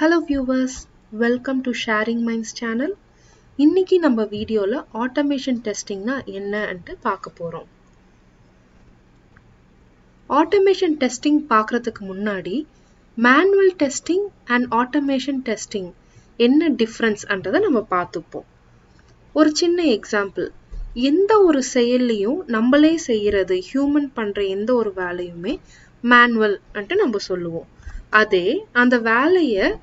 Hello viewers welcome to sharing minds channel இன்னைக்கு நம்ம வீடியோவில் ஆட்டோமேஷன் டெஸ்டிங்னா என்னன்ட்டு பார்க்க போகிறோம் ஆட்டோமேஷன் டெஸ்டிங் பார்க்குறதுக்கு முன்னாடி manual testing and automation testing என்ன டிஃப்ரென்ஸ்ன்றதை நம்ம பார்த்துப்போம். ஒரு சின்ன எக்ஸாம்பிள் எந்த ஒரு செயல்லையும் நம்மளே செய்கிறது ஹியூமன் பண்ணுற எந்த ஒரு வேலையுமே மேனுவல் நம்ம சொல்லுவோம். அதே அந்த வேலையை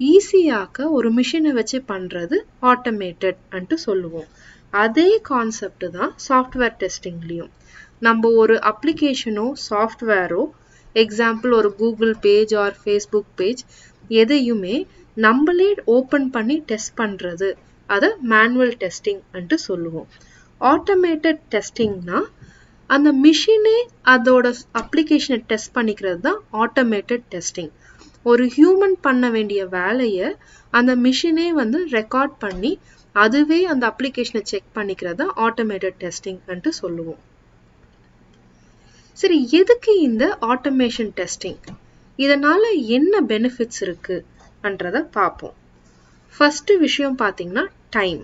ஈஸியாக்க ஒரு மிஷினை வச்சு பண்றது ஆட்டோமேட்டட் சொல்லுவோம். அதே கான்செப்ட் தான் சாஃப்ட்வேர் டெஸ்டிங்லயும் நம்ம ஒரு அப்ளிகேஷனோ சாஃப்ட்வேரோ எக்ஸாம்பிள் ஒரு Google page or Facebook page எதையுமே நம்மளே ஓப்பன் பண்ணி டெஸ்ட் பண்றது. அதை மேனுவல் டெஸ்டிங் சொல்லுவோம். ஆட்டோமேட்டட் டெஸ்டிங்னா அந்த மிஷினே அதோட அப்ளிகேஷனை டெஸ்ட் பண்ணிக்கிறது தான் ஆட்டோமேட்டட் டெஸ்டிங் ஒரு ஹியூமன் பண்ண வேண்டிய வேலையை அந்த மிஷினே வந்து ரெக்கார்ட் பண்ணி அதுவே அந்த அப்ளிகேஷனை செக் பண்ணிக்கிறது தான் ஆட்டோமேட்டட் டெஸ்டிங்ன்ட்டு சொல்லுவோம். சரி எதுக்கு இந்த ஆட்டோமேஷன் டெஸ்டிங் இதனால என்ன பெனிஃபிட்ஸ் இருக்குன்றத பார்ப்போம். ஃபர்ஸ்ட் விஷயம் பார்த்தீங்கன்னா டைம்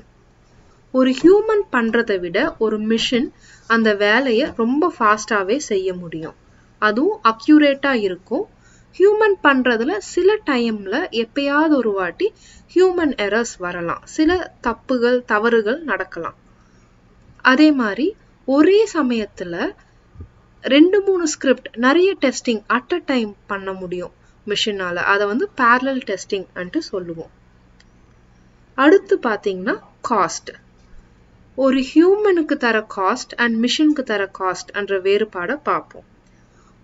ஒரு ஹியூமன் பண்ணுறதை விட ஒரு மிஷின் அந்த வேலையை ரொம்ப ஃபாஸ்ட்டாகவே செய்ய முடியும். அதுவும் அக்யூரேட்டாக இருக்கும். ஹியூமன் பண்ணுறதுல சில டைமில் எப்பயாவது ஒரு வாட்டி ஹியூமன் எரர்ஸ் வரலாம். சில தப்புகள் தவறுகள் நடக்கலாம். அதே மாதிரி ஒரே சமயத்தில் ரெண்டு மூணு ஸ்கிரிப்ட் நிறைய டெஸ்டிங் அட் அ டைம் பண்ண முடியும் மிஷினால அதை வந்து பேரலல் டெஸ்டிங் சொல்லுவோம். அடுத்து பார்த்தீங்கன்னா காஸ்ட் ஒரு ஹியூமனுக்கு தர காஸ்ட் அண்ட் மிஷினுக்கு தர காஸ்ட் என்ற வேறுபாடை பார்ப்போம்.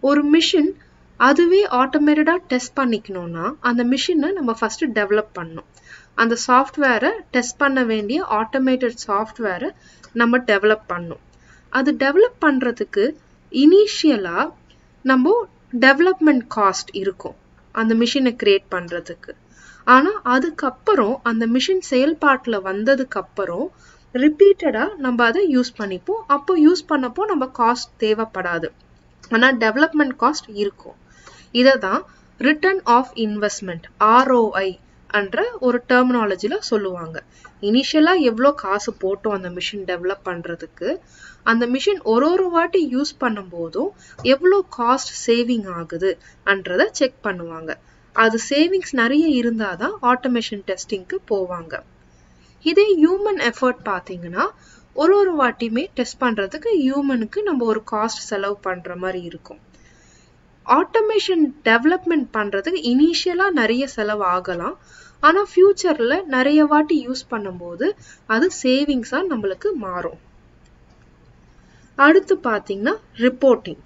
ஒரு மிஷின் அதுவே ஆட்டோமேட்டடா டெஸ்ட் பண்ணிக்கணும்னா அந்த மிஷினை நம்ம ஃபர்ஸ்ட் டெவலப் பண்ணணும். அந்த சாஃப்ட்வேரை டெஸ்ட் பண்ண வேண்டிய ஆட்டோமேட்டட் சாஃப்ட்வேரை நம்ம டெவலப் பண்ணணும். அது டெவலப் பண்றதுக்கு இனிஷியலா நம்ம டெவலப்மெண்ட் காஸ்ட் இருக்கும் அந்த மிஷினை கிரியேட் பண்றதுக்கு. ஆனா அதுக்கப்புறம் அந்த மிஷின் செயல்பாட்டுல வந்ததுக்கு ரிப்பீட்டடாக ரிப்பீட்டடா நம்ம அதை யூஸ் பண்ணிப்போம். அப்போ யூஸ் பண்ணப்போ நம்ம காஸ்ட் தேவைப்படாது. ஆனா டெவலப்மெண்ட் காஸ்ட் இருக்கும். இதை தான் ரிட்டர்ன் ஆஃப் இன்வெஸ்ட்மெண்ட் ஆர்ஓஐ என்ற ஒரு டெர்மினாலஜியில் சொல்லுவாங்க. இனிஷியலா எவ்வளோ காசு போட்டோம் அந்த மிஷின் டெவலப் பண்றதுக்கு. அந்த மிஷின் ஒரு ஒரு வாட்டி யூஸ் பண்ணும்போதும் எவ்வளோ காஸ்ட் சேவிங் ஆகுதுன்றத செக் பண்ணுவாங்க. அது சேவிங்ஸ் நிறைய இருந்தாதான் ஆட்டோமேஷன் டெஸ்டிங்க்கு போவாங்க. இதே ஹியூமன் எஃபர்ட் பார்த்தீங்கன்னா ஒரு ஒரு வாட்டியுமே டெஸ்ட் பண்ணுறதுக்கு ஹியூமனுக்கு நம்ம ஒரு காஸ்ட் செலவு பண்ணுற மாதிரி இருக்கும். ஆட்டோமேஷன் டெவலப்மெண்ட் பண்ணுறதுக்கு இனிஷியலாக நிறைய செலவு ஆகலாம். ஆனால் ஃப்யூச்சரில் நிறைய வாட்டி யூஸ் பண்ணும்போது அது சேவிங்ஸாக நம்மளுக்கு மாறும். அடுத்து பார்த்தீங்கன்னா ரிப்போர்ட்டிங்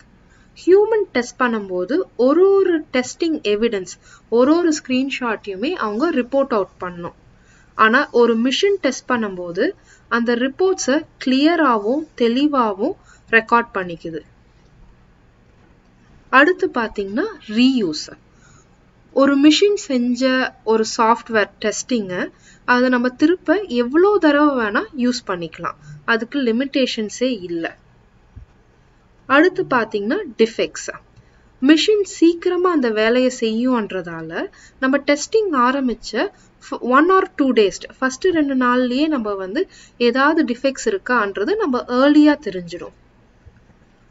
ஹியூமன் டெஸ்ட் பண்ணும்போது ஒரு ஒரு டெஸ்டிங் எவிடன்ஸ் ஒரு ஒரு ஸ்க்ரீன்ஷாட்டையுமே அவங்க ரிப்போர்ட் அவுட் பண்ணும் ஆனா ஒரு மிஷின் டெஸ்ட் பண்ணும்போது அந்த ரிப்போர்ட்ஸை கிளியராகவும் தெளிவாகவும் ரெக்கார்ட் பண்ணிக்குது. அடுத்து பார்த்தீங்கன்னா ரீயூஸ் ஒரு மிஷின் செஞ்ச ஒரு சாஃப்ட்வேர் டெஸ்டிங்கை அதை நம்ம திருப்ப எவ்வளோ தடவை வேணால் யூஸ் பண்ணிக்கலாம். அதுக்கு லிமிட்டேஷன்ஸே இல்லை. அடுத்து பார்த்தீங்கன்னா டிஃபெக்ட்ஸ் மிஷின் சீக்கிரமா அந்த வேலையை செய்யும்ன்றதால நம்ம டெஸ்டிங் ஆரம்பிச்ச one or two days first ரெண்டு நாள்லயே நம்ம வந்து ஏதாவது டிஃபெக்ட்ஸ் இருக்கான்றது நம்ம ஏர்லியாக தெரிஞ்சிடும்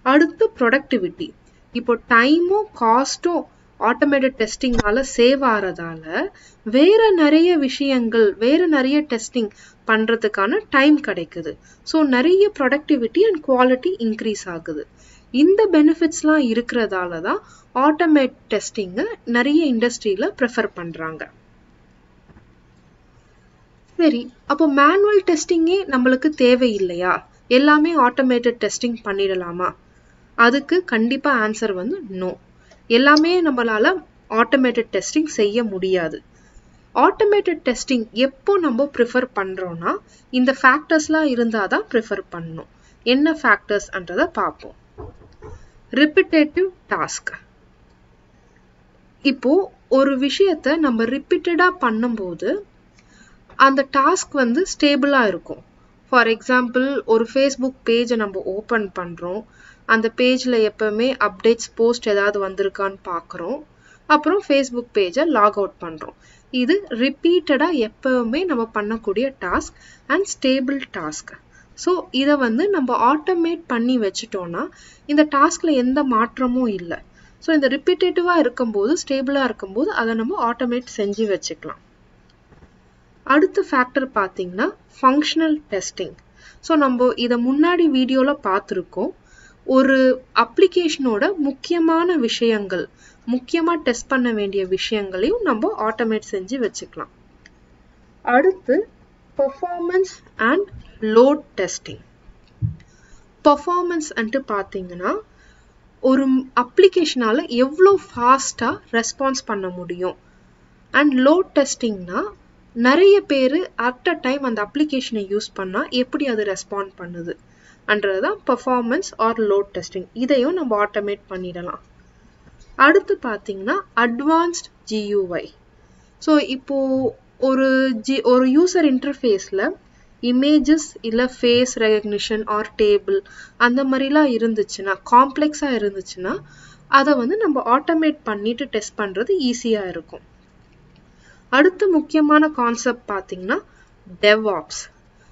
அடுத்து ப்ரொடக்டிவிட்டி இப்போ டைமும் காஸ்ட்டும் ஆட்டோமேட்டட் டெஸ்டிங்னால சேவ் ஆகிறதால வேற நிறைய விஷயங்கள் வேற நிறைய டெஸ்டிங் பண்ணுறதுக்கான டைம் கிடைக்குது. ஸோ நிறைய ப்ரொடக்டிவிட்டி அண்ட் குவாலிட்டி இன்க்ரீஸ் ஆகுது. இந்த பெனிஃபிட்ஸ்லாம் இருக்கிறதால தான் ஆட்டோமேட் டெஸ்டிங்கை நிறைய இண்டஸ்ட்ரியில் ப்ரிஃபர் பண்ணுறாங்க சரி அப்போ மேனுவல் டெஸ்டிங்கே நம்மளுக்கு தேவையில்லையா? எல்லாமே ஆட்டோமேட்டட் டெஸ்டிங் பண்ணிடலாமா? அதுக்கு கண்டிப்பாக ஆன்சர் வந்து நோ எல்லாமே நம்மளால ஆட்டோமேட்டட் டெஸ்டிங் செய்ய முடியாது. ஆட்டோமேட்டட் டெஸ்டிங் எப்போ நம்ம ப்ரிஃபர் பண்ணுறோன்னா இந்த ஃபேக்டர்ஸ்லாம் இருந்தால் தான் ப்ரிஃபர் பண்ணணும் என்ன ஃபேக்டர்ஸ்ன்றத பார்ப்போம். ரிப்பிட்டேட்டிவ் டாஸ்க் இப்போ ஒரு விஷயத்த நம்ம ரிப்பீட்டடாக பண்ணும்போது அந்த டாஸ்க் வந்து ஸ்டேபிளாக இருக்கும். ஃபார் எக்ஸாம்பிள் ஒரு ஃபேஸ்புக் பேஜை நம்ம ஓப்பன் பண்ணுறோம் அந்த பேஜில் எப்போவுமே அப்டேட்ஸ் போஸ்ட் ஏதாவது வந்திருக்கான்னு பார்க்குறோம் அப்புறம் ஃபேஸ்புக் பேஜை லாக் அவுட் பண்ணுறோம் இது ரிப்பீட்டடாக எப்போவுமே நம்ம பண்ணக்கூடிய task and stable task so இதை வந்து நம்ம ஆட்டோமேட் பண்ணி வச்சுட்டோன்னா இந்த டாஸ்கில் எந்த மாற்றமும் இல்லை. ஸோ இந்த ரிப்பீட்டேட்டிவாக இருக்கும்போது ஸ்டேபிளாக இருக்கும்போது அதை நம்ம ஆட்டோமேட் செஞ்சு வச்சுக்கலாம். அடுத்த ஃபேக்டர் பார்த்தீங்கன்னா ஃபங்க்ஷனல் டெஸ்டிங் ஸோ நம்ம இதை முன்னாடி வீடியோவில் பார்த்துருக்கோம் ஒரு அப்ளிகேஷனோட முக்கியமான விஷயங்கள் முக்கியமாக டெஸ்ட் பண்ண வேண்டிய விஷயங்களையும் நம்ம ஆட்டோமேட் செஞ்சு வச்சுக்கலாம். அடுத்து performance and load testing performance and பார்த்தீங்கன்னா ஒரு அப்ளிகேஷனால் எவ்வளோ ஃபாஸ்ட்டாக ரெஸ்பான்ஸ் பண்ண முடியும்? அண்ட் லோட் டெஸ்டிங்னா நிறைய பேர் அட் அ டைம் அந்த அப்ளிகேஷனை யூஸ் பண்ணால் எப்படி அது ரெஸ்பாண்ட் பண்ணுது? அன்றது தான் பர்ஃபார்மன்ஸ் ஆர் லோட் டெஸ்டிங் இதையும் நம்ம ஆட்டோமேட் பண்ணிடலாம். அடுத்து பார்த்தீங்கன்னா அட்வான்ஸ்ட் ஜியூஐ ஸோ இப்போது ஒரு ஜி ஒரு யூசர் இன்டர்ஃபேஸில் இமேஜஸ் இல்லை ஃபேஸ் ரெகக்னிஷன் ஆர் டேபிள் அந்த மாதிரிலாம் இருந்துச்சுன்னா காம்ப்ளெக்ஸாக இருந்துச்சுன்னா அதை வந்து நம்ம ஆட்டோமேட் பண்ணிட்டு டெஸ்ட் பண்ணுறது ஈஸியாக இருக்கும். அடுத்த முக்கியமான கான்செப்ட் பார்த்தீங்கன்னா டெவ்ஆப்ஸ்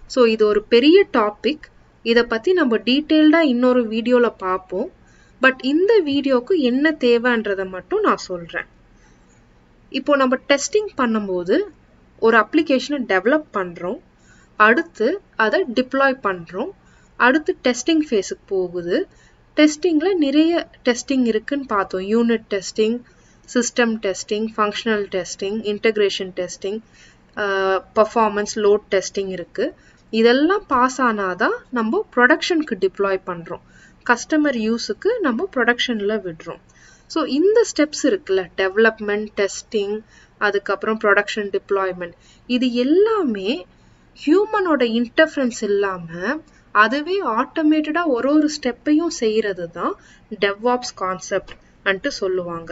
ஸோ இது ஒரு பெரிய டாபிக் இதை பற்றி நம்ம டீட்டெயில்டாக இன்னொரு வீடியோவில் பார்ப்போம் பட் இந்த வீடியோக்கு என்ன தேவைன்றதை மட்டும் நான் சொல்கிறேன் இப்போ நம்ம டெஸ்டிங் பண்ணும்போது ஒரு அப்ளிகேஷனை டெவலப் பண்ணுறோம் அடுத்து அதை டிப்ளாய் பண்ணுறோம் அடுத்து டெஸ்டிங் ஃபேஸுக்கு போகுது. டெஸ்டிங்கில் நிறைய டெஸ்டிங் இருக்குன்னு பார்த்தோம். Unit testing system testing functional testing integration testing performance load testing இருக்கு. இதெல்லாம் பாஸ் ஆனாதான் நம்ம ப்ரொடக்ஷனுக்கு டிப்ளாய் பண்ணுறோம் கஸ்டமர் யூஸுக்கு நம்ம ப்ரொடக்ஷனில் விடுறோம். ஸோ இந்த ஸ்டெப்ஸ் இருக்குல்ல டெவலப்மெண்ட் டெஸ்டிங் அதுக்கப்புறம் ப்ரொடக்ஷன் டிப்ளாய்மெண்ட் இது எல்லாமே ஹியூமனோட இன்டர்ஃபரன்ஸ் இல்லாமல் அதுவே ஆட்டோமேட்டடாக ஒரு ஒரு ஸ்டெப்பையும் செய்கிறது தான் டெவ்வாப்ஸ் கான்செப்ட் அன்ட்டு சொல்லுவாங்க.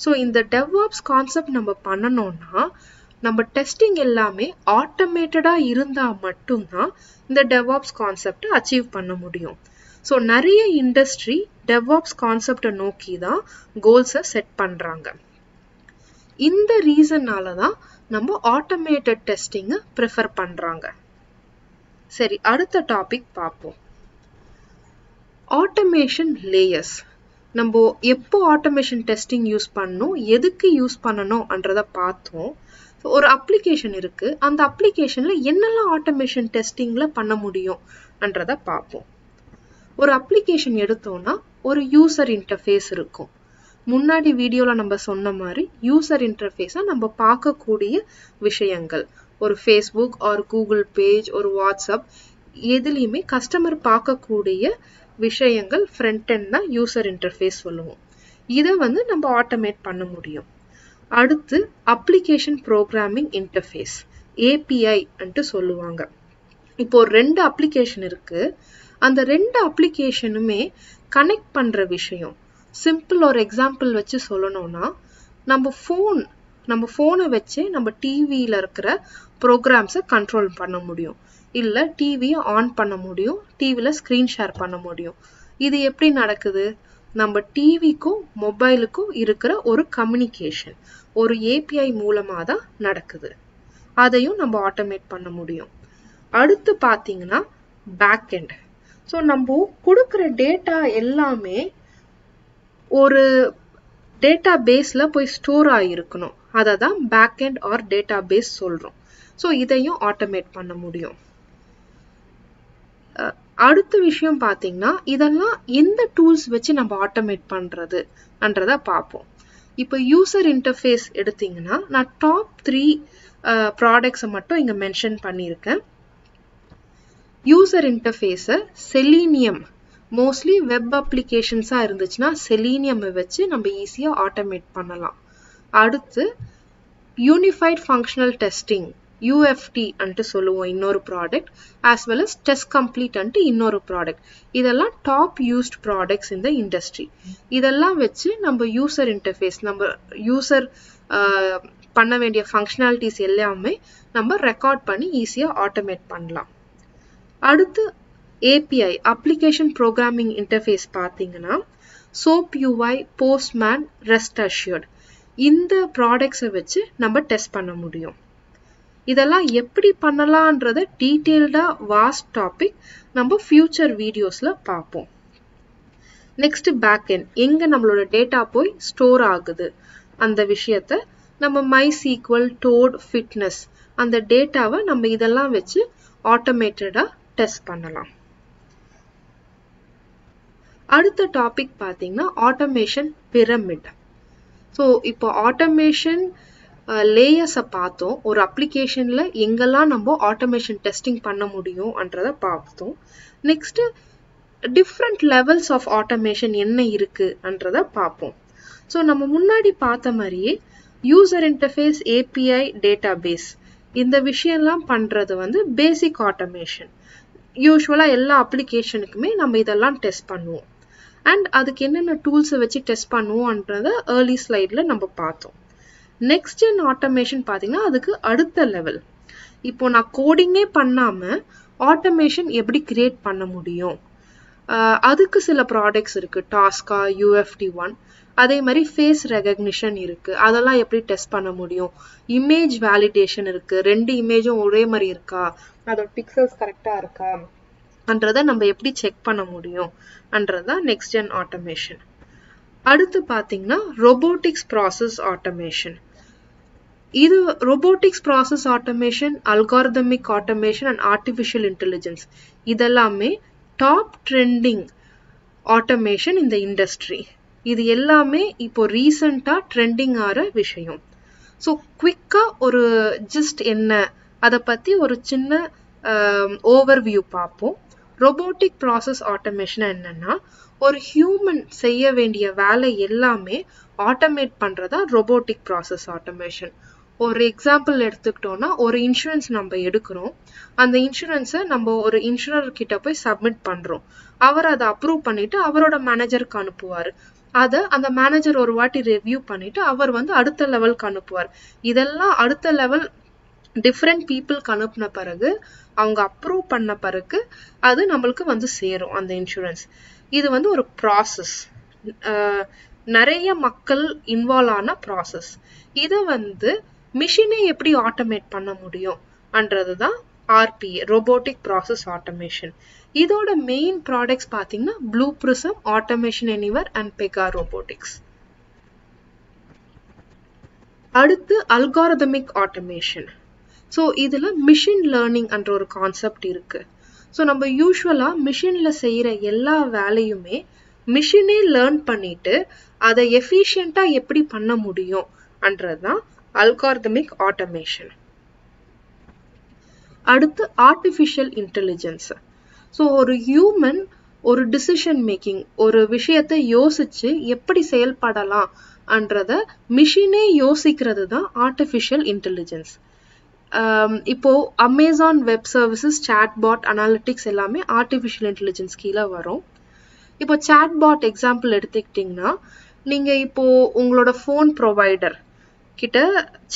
ஸோ இந்த டெவ்ஆப்ஸ் கான்செப்ட் நம்ம பண்ணணும்னா நம்ம டெஸ்டிங் எல்லாமே ஆட்டோமேட்டடாக இருந்தால் மட்டும்தான் இந்த டெவ்ஆப்ஸ் கான்செப்டை அச்சீவ் பண்ண முடியும். ஸோ நிறைய இண்டஸ்ட்ரி டெவ்ஆப்ஸ் கான்செப்டை நோக்கி தான் கோல்ஸை செட் பண்ணுறாங்க இந்த ரீசன்னால தான் நம்ம ஆட்டோமேட்டட் டெஸ்டிங்கை ப்ரிஃபர் பண்ணுறாங்க சரி அடுத்த டாபிக் பார்ப்போம் ஆட்டோமேஷன் லேயர்ஸ் நம்ம எப்போ ஆட்டோமேஷன் டெஸ்டிங் யூஸ் பண்ணணும் எதுக்கு யூஸ் பண்ணணும்ன்றதை பார்த்தோம். ஒரு அப்ளிகேஷன் இருக்கு. அந்த அப்ளிகேஷன்ல என்னெல்லாம் ஆட்டோமேஷன் டெஸ்டிங்ல பண்ண முடியும்ன்றத பார்ப்போம். ஒரு அப்ளிகேஷன் எடுத்தோம்னா ஒரு யூசர் இன்டர்ஃபேஸ் இருக்கும். முன்னாடி வீடியோல நம்ம சொன்ன மாதிரி யூசர் இன்டர்ஃபேஸை நம்ம பார்க்கக்கூடிய விஷயங்கள். ஒரு ஃபேஸ்புக் ஒரு கூகுள் பேஜ் ஒரு வாட்ஸ்அப் எதுலேயுமே கஸ்டமர் பார்க்கக்கூடிய விஷயங்கள் ஃப்ரண்ட் எண்ட் தான் யூசர் இன்டர்ஃபேஸ் சொல்லுவோம். இதை வந்து நம்ம ஆட்டோமேட் பண்ண முடியும். அடுத்து அப்ளிகேஷன் ப்ரோக்ராமிங் இன்டர்ஃபேஸ் ஏபிஐ அன்ட்டு சொல்லுவாங்க. இப்போ ரெண்டு அப்ளிகேஷன் இருக்கு. அந்த ரெண்டு அப்ளிகேஷனுமே கனெக்ட் பண்ற விஷயம். சிம்பிள் ஒரு எக்ஸாம்பிள் வச்சு சொல்லணும்னா நம்ம ஃபோன் நம்ம ஃபோனை வச்சு நம்ம டிவியில் இருக்கிற ப்ரோக்ராம்ஸை கண்ட்ரோல் பண்ண முடியும். இல்லை டிவியை ஆன் பண்ண முடியும். டிவியில் ஸ்க்ரீன் ஷேர் பண்ண முடியும். இது எப்படி நடக்குது? நம்ம டிவிக்கும் மொபைலுக்கும் இருக்கிற ஒரு கம்யூனிகேஷன் ஒரு ஏபிஐ மூலமாக தான் நடக்குது. அதையும் நம்ம ஆட்டோமேட் பண்ண முடியும். அடுத்து பார்த்தீங்கன்னா பேக்கெண்ட் ஸோ நம்ம கொடுக்குற டேட்டா எல்லாமே ஒரு டேட்டா பேஸில் போய் ஸ்டோர் ஆகிருக்கணும் அதை தான் பேக்கெண்ட் ஆர் டேட்டா பேஸ் சொல்கிறோம் ஸோ இதையும் ஆட்டோமேட் பண்ண முடியும். அடுத்த விஷயம் பார்த்தீங்கன்னா இதெல்லாம் எந்த டூல்ஸ் வச்சு நம்ம ஆட்டோமேட் பண்ணுறதுன்றத பார்ப்போம். இப்போ யூசர் இன்டர்ஃபேஸ் எடுத்தீங்கன்னா நான் டாப் த்ரீ ப்ராடக்ட்ஸை மட்டும் இங்கே மென்ஷன் பண்ணியிருக்கேன். யூசர் இன்டர்ஃபேஸை செலீனியம் மோஸ்ட்லி வெப் அப்ளிகேஷன்ஸாக இருந்துச்சுன்னா செலீனியமை வச்சு நம்ம ஈஸியாக ஆட்டோமேட் பண்ணலாம். அடுத்து யூனிஃபைட் ஃபங்க்ஷனல் டெஸ்டிங் யூஎஃப்டி அன்ட்டு சொல்லுவோம் இன்னொரு product as well as test complete and இன்னொரு ப்ராடக்ட் இதெல்லாம் டாப் யூஸ்ட் ப்ராடக்ட்ஸ் இந்த இண்டஸ்ட்ரி இதெல்லாம் வச்சு நம்ம யூசர் இன்டர்ஃபேஸ் நம்ம யூசர் பண்ண வேண்டிய ஃபங்க்ஷனாலிட்டிஸ் எல்லாமே நம்ம ரெக்கார்ட் பண்ணி ஈஸியாக ஆட்டோமேட் பண்ணலாம். அடுத்து ஏபிஐ அப்ளிகேஷன் ப்ரோக்ராமிங் இன்டர்ஃபேஸ் பார்த்தீங்கன்னா SOAP UI Postman REST assured இந்த ப்ராடக்ட்ஸை வச்சு நம்ம டெஸ்ட் பண்ண முடியும். இதெல்லாம் எப்படி பண்ணலான்றத டீட்டெயில்டா வாஸ்ட் டாபிக் நம்ம ஃபியூச்சர் வீடியோஸ்ல பார்ப்போம் நெக்ஸ்ட் பேக் எங்கே எங்க நம்மளோட டேட்டா போய் ஸ்டோர் ஆகுது? அந்த விஷயத்த நம்ம மை சீக்வல் டோட் ஃபிட்னஸ் அந்த டேட்டாவை நம்ம இதெல்லாம் வச்சு ஆட்டோமேட்டடாக டெஸ்ட் பண்ணலாம். அடுத்த டாபிக் பார்த்தீங்கன்னா ஆட்டோமேஷன் பிரமிட். ஸோ இப்போ ஆட்டோமேஷன் லேயர்ஸை பார்த்தோம். ஒரு அப்ளிகேஷனில் எங்கெல்லாம் நம்ம ஆட்டோமேஷன் டெஸ்டிங் பண்ண முடியும்ன்றதை பார்த்தோம். Next different levels of automation என்ன இருக்குன்றத பார்ப்போம். ஸோ நம்ம முன்னாடி பார்த்த மாதிரியே user interface API data base இந்த விஷயம்லாம் பண்ணுறது வந்து பேசிக் ஆட்டோமேஷன் யூஸ்வலாக எல்லா அப்ளிகேஷனுக்குமே நம்ம இதெல்லாம் டெஸ்ட் பண்ணுவோம். அண்ட் அதுக்கு என்னென்ன டூல்ஸை வச்சு டெஸ்ட் பண்ணுவோன்றத ஏர்லி ஸ்லைடில் நம்ம பார்த்தோம். நெக்ஸ்ட் ஜென் ஆட்டோமேஷன் பார்த்தீங்கன்னா அதுக்கு அடுத்த லெவல் இப்போ நான் கோடிங்கே பண்ணாமல் ஆட்டோமேஷன் எப்படி கிரியேட் பண்ண முடியும்? அதுக்கு சில ப்ராடக்ட்ஸ் இருக்கு. டாஸ்கா யூஎஃப்டி ஒன் அதே மாதிரி ஃபேஸ் ரெகக்னிஷன் இருக்கு. அதெல்லாம் எப்படி டெஸ்ட் பண்ண முடியும்? இமேஜ் வேலிடேஷன் இருக்கு. ரெண்டு இமேஜும் ஒரே மாதிரி இருக்கா? அதோட பிக்சல்ஸ் கரெக்டாக இருக்கா? அன்றதை நம்ம எப்படி செக் பண்ண முடியும்? அன்றதான் நெக்ஸ்ட் ஜென் ஆட்டோமேஷன் அடுத்து பார்த்தீங்கன்னா ரொபோட்டிக்ஸ் ப்ராசஸ் ஆட்டோமேஷன் இது robotics process automation algorithmic automation and artificial intelligence இதெல்லாமே டாப் ட்ரெண்டிங் ஆட்டோமேஷன் இந்த இண்டஸ்ட்ரி இது எல்லாமே இப்போ ரீசண்டாக ட்ரெண்டிங் ஆகிற விஷயம். ஸோ குவிக்காக ஒரு ஜஸ்ட் என்ன? அதை பற்றி ஒரு சின்ன ஓவர்வியூ பார்ப்போம். ரொபோட்டிக் ப்ராசஸ் ஆட்டோமேஷன் என்னன்னா ஒரு ஹியூமன் செய்ய வேண்டிய வேலை எல்லாமே ஆட்டோமேட் பண்ணுறதா ரொபோட்டிக் ப்ராசஸ் ஆட்டோமேஷன் ஒரு எக்ஸாம்பிள் எடுத்துக்கிட்டோம்னா ஒரு இன்சூரன்ஸ் நம்ம எடுக்கிறோம். அந்த இன்சூரன்ஸை நம்ம ஒரு இன்சூரர் கிட்ட போய் சப்மிட் பண்றோம். அவர் அதை அப்ரூவ் பண்ணிட்டு அவரோட மேனேஜருக்கு அனுப்புவார். அதை அந்த மேனேஜர் ஒரு வாட்டி ரிவ்யூ பண்ணிட்டு அவர் வந்து அடுத்த லெவலுக்கு அனுப்புவார். இதெல்லாம் அடுத்த லெவல் டிஃப்ரெண்ட் பீப்புளுக்கு அனுப்பின பிறகு அவங்க அப்ரூவ் பண்ண பிறகு அது நம்மளுக்கு வந்து சேரும் அந்த இன்சூரன்ஸ் இது வந்து ஒரு ப்ராசஸ் நிறைய மக்கள் இன்வால்வ் ஆன ப்ராசஸ் இதை வந்து மிஷினை எப்படி ஆட்டோமேட் பண்ண முடியும் அன்றது தான் ஆர்பிஏ ரோபோட்டிக் ப்ராசஸ் ஆட்டோமேஷன் இதோட மெயின் ப்ராடக்ட்ஸ் பார்த்தீங்கன்னா Blue Prism Automation Anywhere and Pega robotics அடுத்து அல்காரதமிக் ஆட்டோமேஷன் ஸோ இதில் மிஷின் லேர்னிங் என்ற ஒரு கான்செப்ட் இருக்கு. ஸோ நம்ம யூஸ்வலாக மிஷினில் செய்கிற எல்லா வேலையுமே மிஷினே லேர்ன் பண்ணிட்டு அதை எஃபிஷியண்ட்டாக எப்படி பண்ண முடியும் அன்றது தான் அல்கார்தமிக் ஆட்டோமேஷன் அடுத்து ஆர்டிஃபிஷியல் இன்டெலிஜென்ஸ் ஸோ ஒரு ஹியூமன் ஒரு டிசிஷன் மேக்கிங் ஒரு விஷயத்தை யோசிச்சு எப்படி செயல்படலாம் அன்றத மிஷினே யோசிக்கிறது தான் ஆர்டிஃபிஷியல் இன்டெலிஜென்ஸ் இப்போ Amazon Web Services chatbot analytics எல்லாமே ஆர்டிஃபிஷியல் இன்டெலிஜென்ஸ் கீழே வரும். இப்போ சாட்பாட் எக்ஸாம்பிள் எடுத்துக்கிட்டிங்கன்னா நீங்கள் இப்போ உங்களோட ஃபோன் ப்ரொவைடர் கிட்ட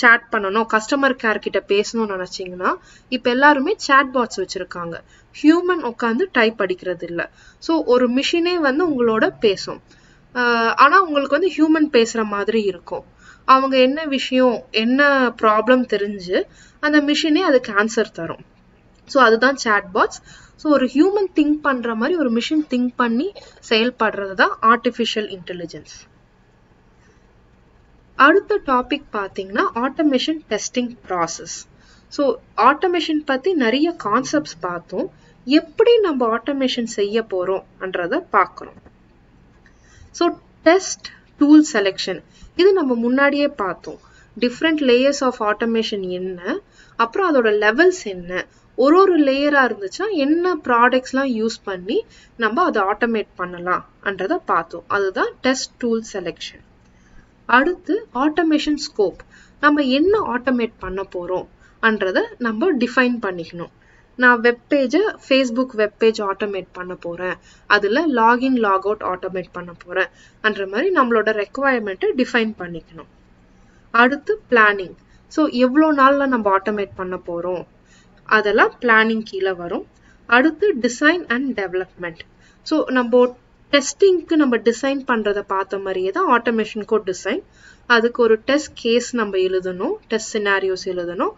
சேட் பண்ணணும். கஸ்டமர் கேர் கிட்ட பேசணும்னு நினைச்சீங்கன்னா இப்போ எல்லாருமே சேட் பாட்ஸ் வச்சிருக்காங்க. ஹியூமன் உட்காந்து டைப் அடிக்கிறது இல்லை ஸோ ஒரு மிஷினே வந்து உங்களோட பேசும். ஆனா உங்களுக்கு வந்து ஹியூமன் பேசுற மாதிரி இருக்கும். அவங்க என்ன விஷயம் என்ன ப்ராப்ளம் தெரிஞ்சு அந்த மிஷினே அதுக்கு ஆன்சர் தரும். ஸோ அதுதான் சேட் பாட்ஸ் ஸோ ஒரு ஹியூமன் திங்க் பண்ற மாதிரி ஒரு மிஷின் திங்க் பண்ணி செயல்படுறது தான் ஆர்டிஃபிஷியல் இன்டெலிஜென்ஸ் அடுத்த டாபிக் பார்த்தீங்கன்னா automation testing process so automation பற்றி நிறைய கான்செப்ட்ஸ் பார்த்தோம். எப்படி நம்ம ஆட்டோமேஷன் செய்ய போகிறோம்ன்றத பார்க்குறோம் ஸோ டெஸ்ட் டூல் செலெக்ஷன் இது நம்ம முன்னாடியே பார்த்தோம். டிஃப்ரெண்ட் லேயர்ஸ் ஆஃப் ஆட்டோமேஷன் என்ன? அப்புறம் அதோட லெவல்ஸ் என்ன? ஒரு ஒரு லேயராக இருந்துச்சா என்ன ப்ராடக்ட்ஸ்லாம் யூஸ் பண்ணி நம்ம அதை ஆட்டோமேட் பண்ணலாம்ன்றதை பார்த்தோம். அதுதான் டெஸ்ட் டூல் செலெக்ஷன் அடுத்து ஆட்டோமேஷன் ஸ்கோப் நம்ம என்ன ஆட்டோமேட் பண்ண போகிறோம் அன்றதை நம்ம டிஃபைன் பண்ணிக்கணும். நான் வெப்பேஜை ஃபேஸ்புக் வெப்பேஜ் ஆட்டோமேட் பண்ண போகிறேன் அதில் லாகின் லாக் அவுட் ஆட்டோமேட் பண்ண போகிறேன் அன்ற மாதிரி நம்மளோட ரெக்குவயர்மெண்ட்டை டிஃபைன் பண்ணிக்கணும். அடுத்து பிளானிங் ஸோ எவ்வளோ நாளில் நம்ம ஆட்டோமேட் பண்ண போகிறோம் அதெல்லாம் பிளானிங் கீழே வரும். அடுத்து டிசைன் அண்ட் டெவலப்மெண்ட் ஸோ நம்ம டெஸ்டிங்க்கு நம்ம டிசைன் பண்ணுறதை பார்த்த மாதிரியே தான் ஆட்டோமேஷன் கோட் டிசைன் அதுக்கு ஒரு டெஸ்ட் கேஸ் நம்ம எழுதணும் டெஸ்ட் சினாரியோஸ் எழுதணும்.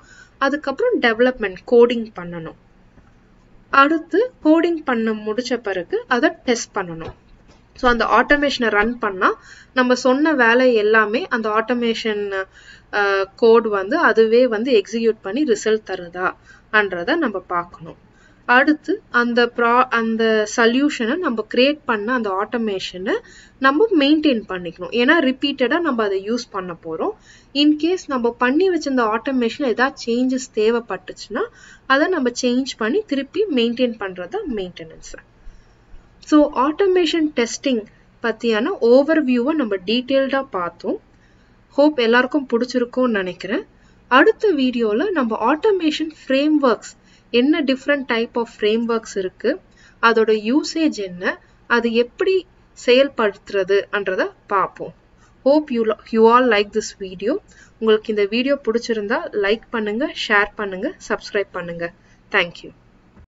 அதுக்கப்புறம் டெவலப்மெண்ட் கோடிங் பண்ணணும். அடுத்து கோடிங் பண்ண முடிச்ச பிறகு அதை டெஸ்ட் பண்ணணும். ஸோ அந்த ஆட்டோமேஷனை ரன் பண்ணால் நம்ம சொன்ன வேலை எல்லாமே அந்த ஆட்டோமேஷன் கோட் வந்து அதுவே வந்து எக்ஸிக்யூட் பண்ணி ரிசல்ட் தருதான்றத நம்ம பார்க்கணும். அடுத்து அந்த ப்ரா அந்த சல்யூஷனை நம்ம கிரியேட் பண்ண அந்த ஆட்டோமேஷனை நம்ம மெயின்டைன் பண்ணிக்கணும். ஏன்னா ரிப்பீட்டடாக நம்ம அதை யூஸ் பண்ண போகிறோம் இன்கேஸ் நம்ம பண்ணி வச்சிருந்த ஆட்டோமேஷன் ஏதாவது சேஞ்சஸ் தேவைப்பட்டுச்சுன்னா அதை நம்ம சேஞ்ச் பண்ணி திருப்பி மெயின்டைன் பண்ணுறது தான் மெயின்டெனன்ஸு ஸோ ஆட்டோமேஷன் டெஸ்டிங் பற்றியான ஓவர் வியூவை நம்ம டீட்டெயில்டாக பார்த்தோம். ஹோப் எல்லாருக்கும் பிடிச்சிருக்கும்னு நினைக்கிறேன். அடுத்த வீடியோவில் நம்ம ஆட்டோமேஷன் ஃப்ரேம் ஒர்க்ஸ் என்ன different type of frameworks இருக்குது அதோட யூசேஜ் என்ன அது எப்படி செயல்படுத்துறதுன்றத பார்ப்போம் hope you you all like this video உங்களுக்கு இந்த வீடியோ பிடிச்சிருந்தா லைக் பண்ணுங்க ஷேர் பண்ணுங்க சப்ஸ்கிரைப் பண்ணுங்க. தேங்க்யூ